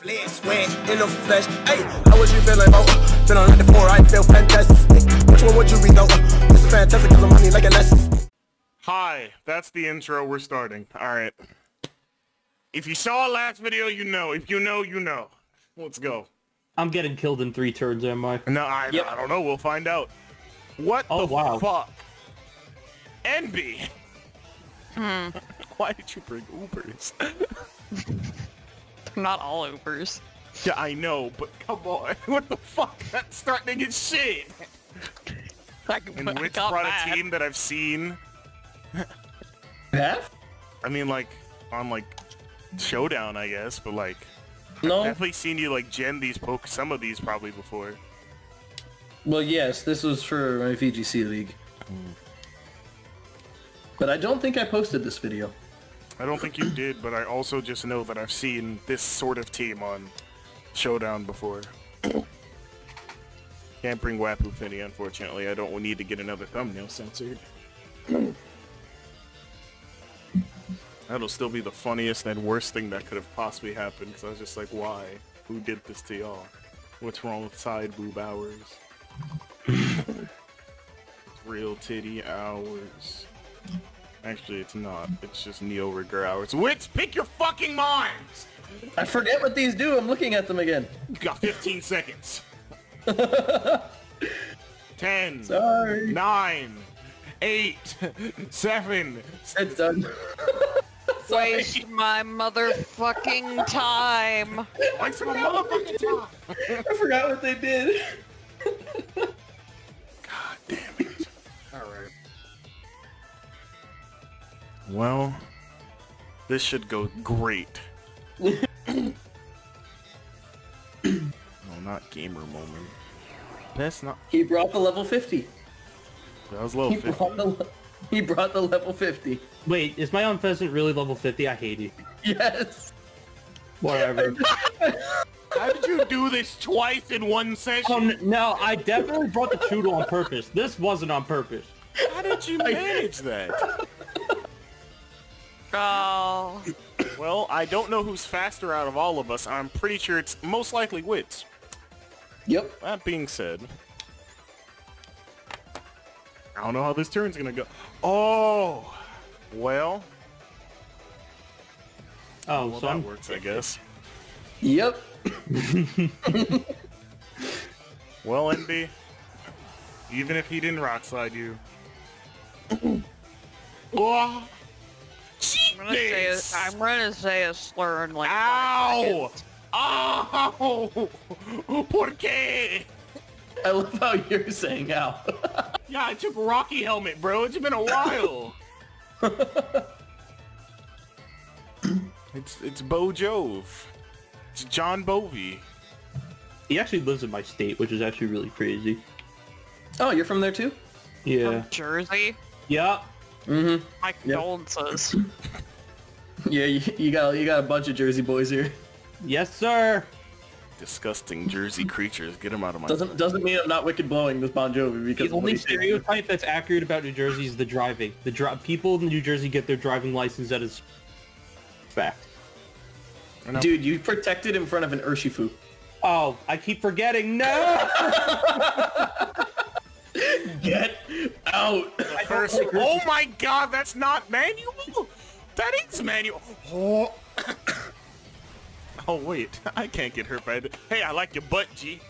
Flesh, sweat in the flesh. Hey, how would you feeling about? Oh, feeling like the four, I feel fantastic. Which one would you read though? This is fantastic cause I'm honey like a nest. Hi, that's the intro. We're starting. All right. If you saw last video, you know. If you know, you know. Let's go. I'm getting killed in three turns, am I? No, I, I don't know. We'll find out. What Oh, the wow. fuck? Enby. Hmm. Why did you bring Ubers? They're not all Ubers. yeah, I know, but come on. What the fuck? That's starting to get shit. I, And I Witch got brought mad. a team that I've seen. Half? I mean, like, on, like, Showdown, I guess, but, like, No. definitely seen you, like, gen these poke, some of these probably before. Well, yes, this was for my VGC league. Hmm. But I don't think I posted this video. I don't think you did, but I also just know that I've seen this sort of team on Showdown before. Can't bring Tapu Fini, unfortunately. I don't need to get another thumbnail censored. That'll still be the funniest and worst thing that could have possibly happened, because I was just like, why? Who did this to y'all? What's wrong with side boob hours? Real titty hours. Actually, it's not. It's just Neo Rigger hours. Witz, pick your fucking minds! I forget what these do. I'm looking at them again. You got 15 seconds. 10, Sorry. 9, 8, 7, It's done. Waste my motherfucking time. Wait for my motherfucking time! I forgot what they did. Well, this should go great. no, not gamer moment. That's not. He brought the level 50. That was low He 50. brought the, he brought the level 50. Wait, is my own pheasant really level 50? I hate you. Yes. Whatever. How did you do this twice in one session? um, no, I definitely brought the Choodle on purpose. This wasn't on purpose. How did you manage that? Oh, Well, I don't know who's faster out of all of us. I'm pretty sure it's most likely Witz. Yep. That being said, I don't know how this turn's gonna go. Oh, well, Oh, well so that I'm, works, I guess. Yep. Well, Enby, even if he didn't rock slide you, oh, I'm gonna say a, cheapness! I'm gonna say a slur in like five Ow! seconds. Ow! Por qué? I love how you're saying ow. Yeah, I took a Rocky helmet, bro. It's been a while. it's it's Bo Jove. It's John Bovey. he actually lives in my state, which is actually really crazy. oh, you're from there too? Yeah. From Jersey. Yeah. Mm-hmm. My condolences. Yeah, you, you got you got a bunch of Jersey boys here. Yes, sir. Disgusting Jersey creatures. Get them out of my. Doesn't doesn't mean I'm not wicked blowing this Bon Jovi because The only stereotype that's accurate about New Jersey is the driving. The dri- people in New Jersey get their driving license. That is fact. Dude, you protected in front of an Urshifu. Oh, I keep forgetting. No. Get out! First, oh my God, that's not manual. That is manual. Oh. oh wait, I can't get hurt by it. Hey, I like your butt, G.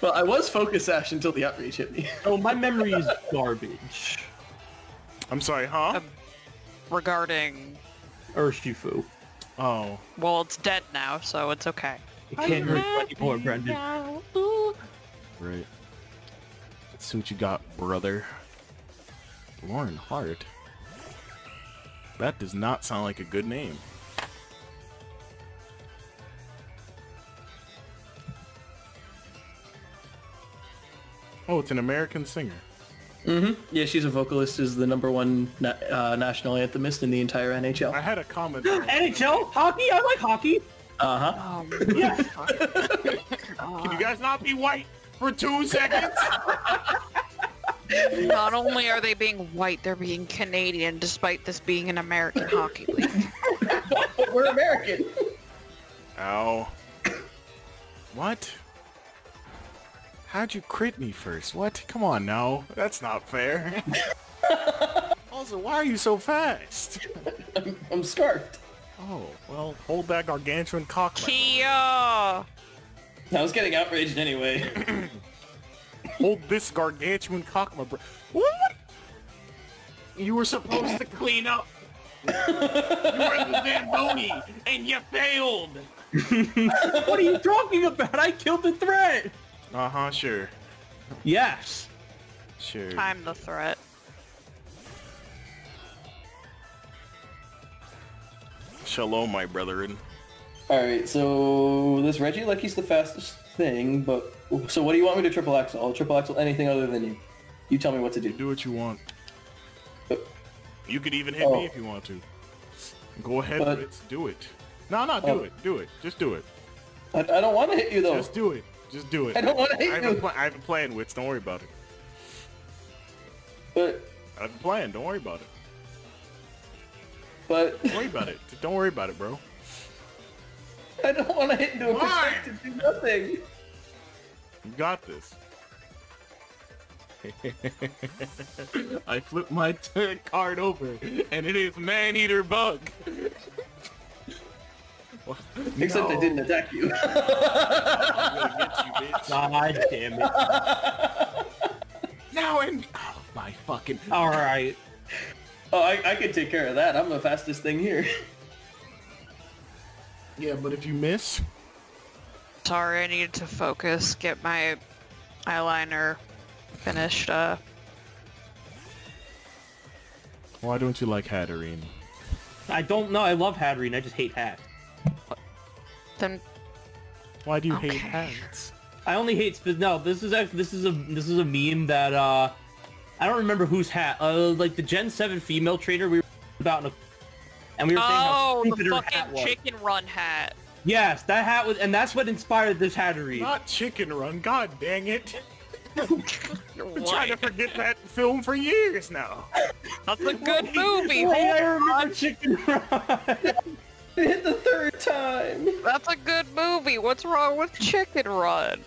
Well, I was Focus Sash until the outrage hit me. oh, my memory is garbage. I'm sorry, huh? Um, Regarding, Urshifu. Oh. well, it's dead now, so it's okay. It can't hurt anymore, Brendan. Right. Let's see what you got, brother. Lauren Hart. That does not sound like a good name. Oh, it's an American singer. Mm-hmm. Yeah, she's a vocalist, is the number one na- uh, national anthemist in the entire NHL. I had a comment. on- NHL hockey. I like hockey. Uh-huh. Um, Yeah. Can you guys not be white for two seconds? not only are they being white, they're being Canadian, despite this being an American hockey league. We're American. Ow. What? How'd you crit me first? What? Come on now. That's not fair. also, why are you so fast? I'm, I'm scarfed. Oh, well, hold that gargantuan cock. my Kia! I was getting outraged anyway. Hold this gargantuan cock, my bro. What? You were supposed to clean up. you were the Zamboni, and you failed. What are you talking about? I killed the threat. Uh-huh, sure. Yes. Sure. I'm the threat. Shalom, my brethren. Alright, so this Regieleki he's the fastest thing, but so what do you want me to Triple Axel? I'll Triple Axel anything other than you. You tell me what to do. Do what you want. But- You could even hit Oh. me if you want to. Go ahead, But- Fritz. Do it. No, no, do Oh. it. Do it. Just do it. I, I don't want to hit you though. Just do it. Just do it. I don't want to hit a you. I have a plan, Witz. Don't worry about it. But I have a plan. Don't worry about it. but Don't worry about it. Don't worry about it, bro. I don't want to hit into a Why? to do nothing. You got this. I flipped my card over, and it is Man-Eater Bug. Except I No. didn't attack you. I'm gonna get you, bitch. God damn it. Now and oh my fucking. All right. oh, I, I can take care of that. I'm the fastest thing here. Yeah, but if you miss, Sorry, I needed to focus, get my eyeliner finished up. why don't you like Hatterene? I don't know. I love Hatterene. I just hate hats. Then Why do you hate hats? I only hate sp- no. This is actually this is a this is a meme that uh I don't remember whose hat. Uh, like the Gen Seven female trainer we were about, in a, and we were saying how Oh, stupid the her hat fucking chicken run hat. Yes, that hat was, and that's what inspired this Hatterene. Not Chicken Run. God dang it! I'm trying to forget that film for years now. That's a good movie. Wait, I remember on. Chicken Run. I hit the third time. That's a good movie. What's wrong with Chicken Run?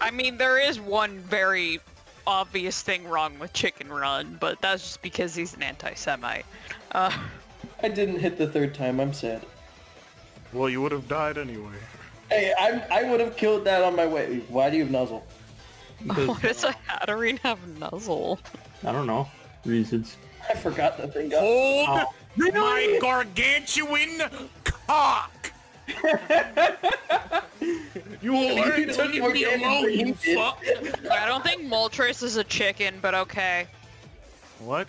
I mean, there is one very obvious thing wrong with Chicken Run, but that's just because he's an anti-Semite. Uh, I didn't hit the third time. I'm sad. Well, you would have died anyway. Hey, I I would have killed that on my way. Why do you have nuzzle? what does a Hatterene have nuzzle? I don't know reasons. I forgot that thing got. Hold Oh. my gargantuan cock! you will learn to took leave me alone, you did. fuck! I don't think Moltres is a chicken, but okay. What?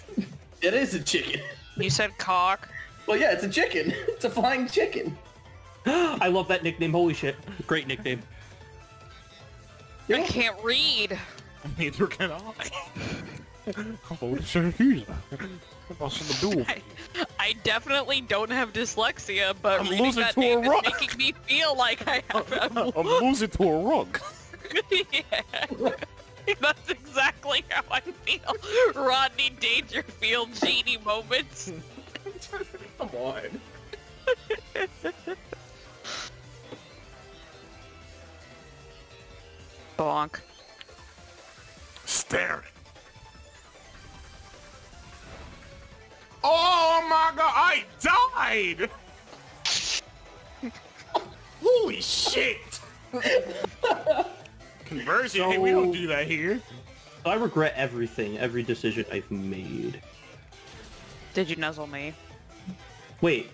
It is a chicken. You said cock. Well, yeah, it's a chicken. It's a flying chicken. I love that nickname. Holy shit, great nickname. I can't read. Neither can I. Holy shit, he's What's the do? I, I definitely don't have dyslexia, but I'm reading losing that to a name is making me feel like I have. I'm I'm losing to a rug. yeah. That's exactly how I feel. Rodney Dangerfield genie moments. Come on. Bonk. Staring. Oh my god, I died! Holy shit! Conversion, hey, we don't do that here. I regret everything, every decision I've made. Did you nuzzle me? Wait,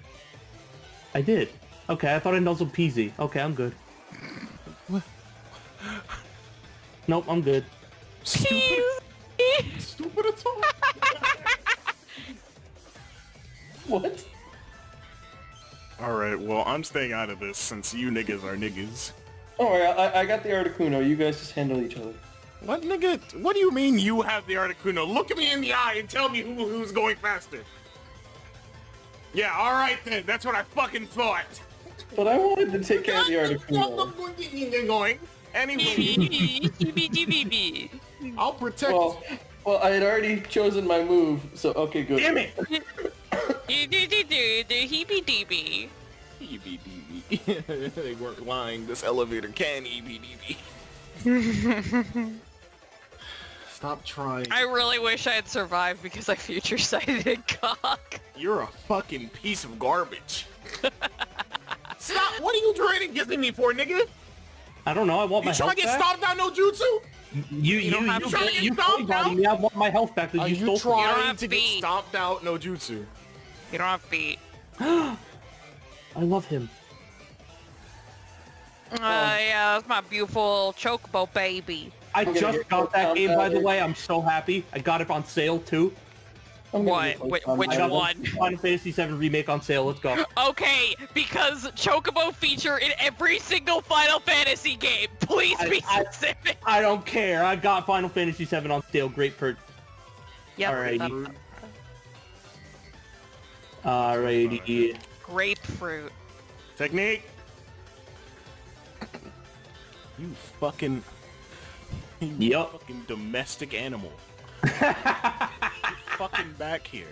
I did. Okay, I thought I nuzzled Peasy. Okay, I'm good. Nope, I'm good. Stupid as all. What? Alright, well, I'm staying out of this since you niggas are niggas. Oh, Don't I, I got the Articuno. You guys just handle each other. What nigga? What do you mean you have the Articuno? Look at me in the eye and tell me who, who's going faster. Yeah, alright then. That's what I fucking thought. But I wanted to take care of the Articuno. I'm going. Anyway, I'll protect. Well, well, I had already chosen my move, so okay, good. Damn it! You do do do do heebie deebie. EBDB. they weren't lying. This elevator can EBDB. Stop trying. I really wish I had survived because I future sighted cock. You're a fucking piece of garbage. Stop! What are you trying to get me for, nigga? I don't know. I want You my trying health to get back. stomped out no jutsu? You you don't have you, to- you, Trying to you, get stomped out? me. I want my health back that Are you you stole from me. don't trying have to get feet. stomped out no jutsu? You don't have feet. I love him. Uh, yeah, that's my beautiful chocobo baby. I just got that game, by the way. I'm so happy. I got it on sale too. I'm gonna What? Which- which my- I got one? Final Fantasy VII Remake on sale. Let's go. Okay, because chocobo feature in every single Final Fantasy game. Please I- be specific. I don't care. I got Final Fantasy VII on sale. Great per. Yep, Alrighty. Alrighty. grapefruit. Technique. You fucking. You Yup. fucking domestic animal. fucking back here.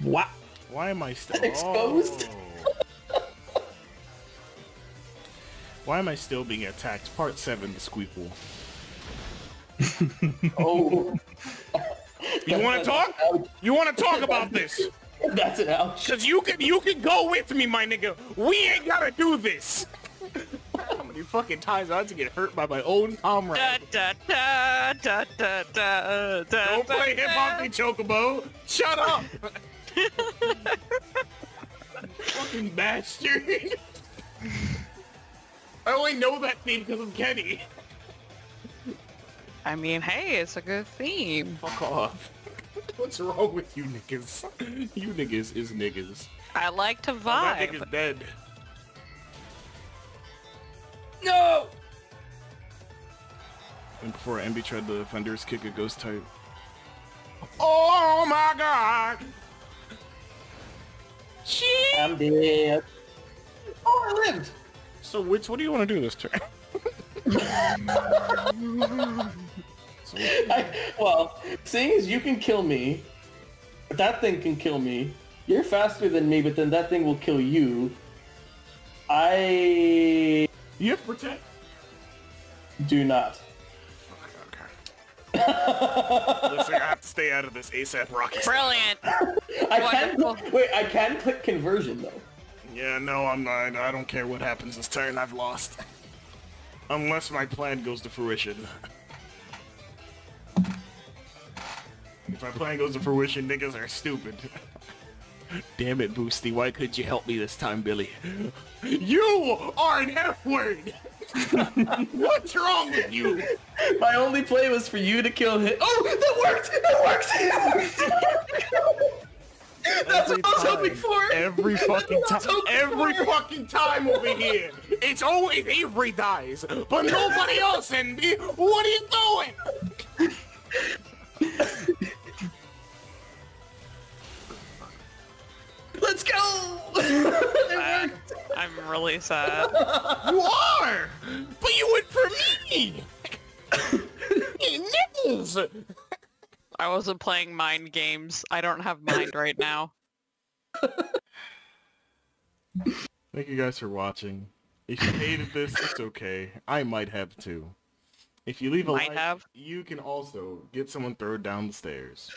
What? Why am I still Exposed? Oh. Why am I still being attacked? Part seven, the squeakle. Oh, You want to talk? You want to talk about this? that's an ouch. Cause you can you can go with me, my nigga. We ain't gotta do this. Many fucking times I had to get hurt by my own comrade? da, da, da, da, da, da, Don't play hip hop, you chocobo. Shut up. fucking bastard. I only know that theme because of Kenny. I mean, hey, it's a good theme. Fuck off. What's wrong with you niggas? You niggas is niggas. I like to Oh, that vibe. nigga's dead. No! And before Enby tried the Thunderous Kick a ghost type. Oh my god! Shit! I'm dead. Oh, I lived. So which what do you want to do this turn? So, I, well, seeing as you can kill me, that thing can kill me. You're faster than me, but then that thing will kill you. I you have to protect. do not. Okay. Looks like I have to stay out of this ASAP Rocket. Brilliant. I can Wonderful. wait. I can click conversion though. Yeah, no, I'm not. I don't care what happens this turn. I've lost. Unless my plan goes to fruition. If my plan goes to fruition, niggas are stupid. Damn it, Boosty, why couldn't you help me this time, Billy? You are an F-word! What's wrong with you? My only play was for you to kill him. Oh, that worked! That worked! That's Every what I was hoping for. Every fucking what I was time. Every for. fucking time over here. It's always Avery dies, but nobody else. And what are you doing? I'm really sad. You are, but you went for me. Nipples. I wasn't playing mind games. I don't have mind right now. Thank you guys for watching. If you hated this, it's okay. I might have too. If you leave a Might like, have. you can also get someone thrown down the stairs.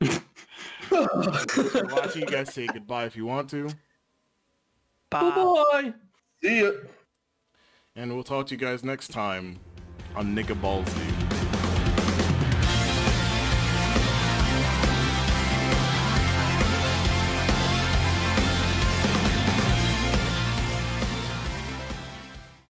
for watching, you guys say goodbye if you want to, Bye. Bye. See ya. and we'll talk to you guys next time on Nigga Ballsy.